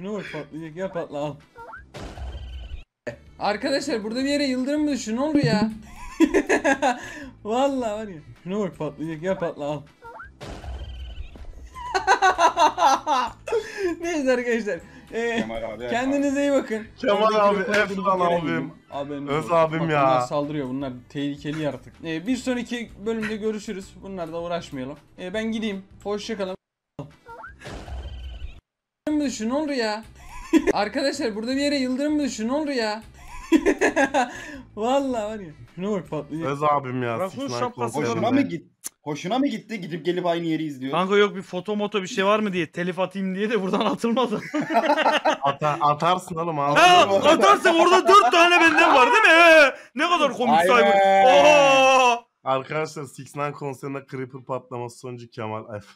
Şuna bak patlayacak ya patla al. Arkadaşlar burada bir yere yıldırım mı düşün ne olur ya? Vallahi var ya. Şuna bak patlayacak ya patla al. Neyse arkadaşlar. Ee, Kemal abi. kendinize iyi bakın. Kemal Oradaki abi, yere abim. Haberiniz Öz olsun. abim ya. Bunlar saldırıyor bunlar tehlikeli yaratık. Ee, bir sonraki bölümde görüşürüz. Bunlarla uğraşmayalım. Ee, ben gideyim. Hoşçakalın. Mı düşün ne olur ya? Arkadaşlar burada bir yere yıldırım mı düşün ne olur ya? Vallahi var ya. Şuna bak patlayacak. Öz abim ya. Rakun şapkası konserinde. Hoşuna mı git? Hoşuna mı gitti? Gidip gelip aynı yeri izliyor. Kanka yok bir foto moto bir şey var mı diye telif atayım diye de buradan atılmadı. Ata- atarsın oğlum abi. ha atarsak orada dört tane benden var değil mi? Ee, ne kadar komik. Oo! Arkadaşlar Six Nine konserinde Creeper patlaması sonucu Kemal F.